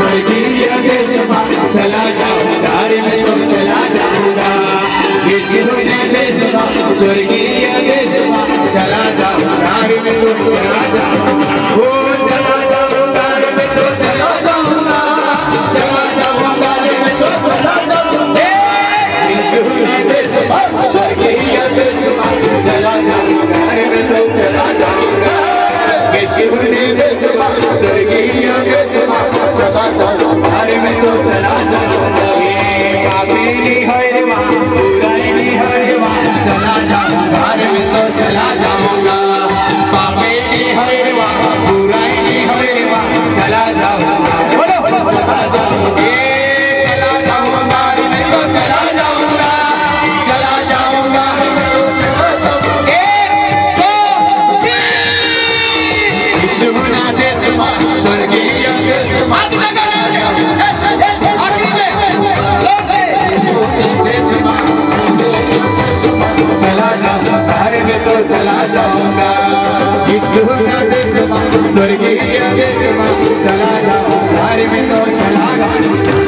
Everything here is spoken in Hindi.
स्वर्गीय चला स्वर्गीय चला जा गाड़ी में तो चला जा